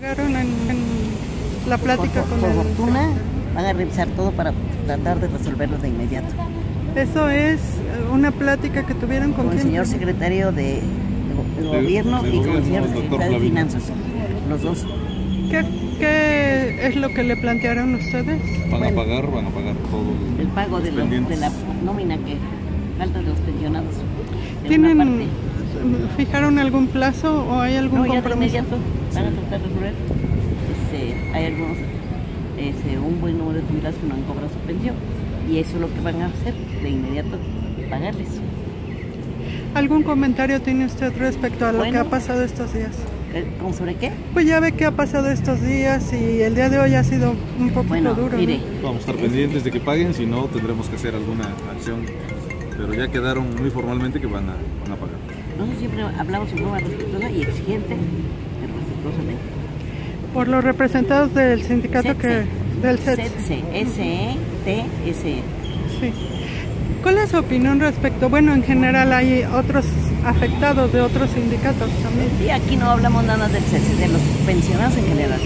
Llegaron en, en la plática por, con por el fortuna van a revisar todo para tratar de resolverlo de inmediato. Eso es eh, una plática que tuvieron con, Con el señor secretario de, de de gobierno de y con el señor secretario de finanzas. Los dos. ¿Qué, qué es lo que le plantearon ustedes? Van Bueno. a pagar, van a pagar todo el- pago de, los lo- la nómina que falta de los pensionados. de ¿Tienen, una parte. Fijaron algún plazo o hay algún No, ya de compromiso? inmediato van a tratar de resolver. Este, hay algunos, este, un buen número de jubilados que no han cobrado su pensión. Y eso es lo que van a hacer, de inmediato pagarles. ¿Algún comentario tiene usted respecto a lo que ha pasado estos días? ¿Cómo sobre qué? Pues ya ve qué ha pasado estos días y el día de hoy ha sido un poquito Bueno, duro. ¿no? mire, Vamos a estar pendientes de que paguen, si no tendremos que hacer alguna acción. Pero ya quedaron muy formalmente que van a, van a pagar. Nosotros siempre hablamos en forma respetuosa y exigente, pero respetuosamente. Por los representados del sindicato que del. SETSE, S-E-T-S-E. Sí. ¿Cuál es su opinión respecto? Bueno, en general hay otros afectados de otros sindicatos también. Y aquí no hablamos nada del SETSE, de los pensionados en general.